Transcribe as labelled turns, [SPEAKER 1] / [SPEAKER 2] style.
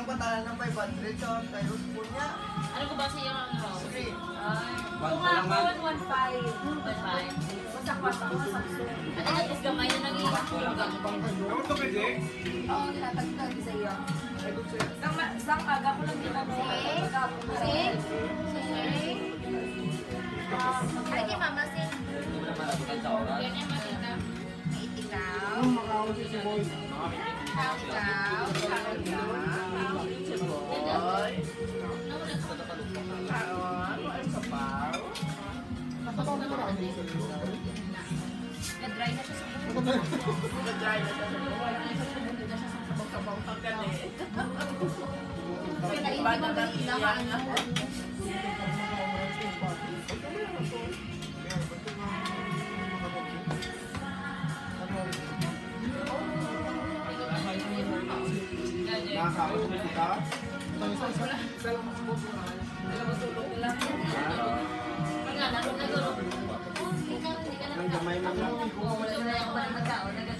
[SPEAKER 1] patalan ng 500 sa tayo po niya.
[SPEAKER 2] Ano ko ba sa iyo ang house?
[SPEAKER 1] Street.
[SPEAKER 3] Kung ako, 1.5.
[SPEAKER 2] bye-bye.
[SPEAKER 3] Basta kwata ko sa Samsung.
[SPEAKER 2] At at least gamay na nang iigang.
[SPEAKER 4] Ano to pwede?
[SPEAKER 3] Oo, tinatagtag sa iyo. Isang aga ko lang din ako. Sing? Sing? Ay, di mama, sing.
[SPEAKER 2] Yan yung makita.
[SPEAKER 3] Ikaw.
[SPEAKER 1] Ang makawin si Boy.
[SPEAKER 3] Ikaw. Ikaw. Nag-dry na siya sa
[SPEAKER 1] Nag-dry na siya sa buhay. Sabang-sabang tagal eh.
[SPEAKER 3] Kaya hindi
[SPEAKER 1] Banda
[SPEAKER 3] mo
[SPEAKER 1] ng
[SPEAKER 3] ba
[SPEAKER 1] iyan.
[SPEAKER 4] Nakakapos mo 我，
[SPEAKER 2] 我这边观
[SPEAKER 1] 察一下，我那个。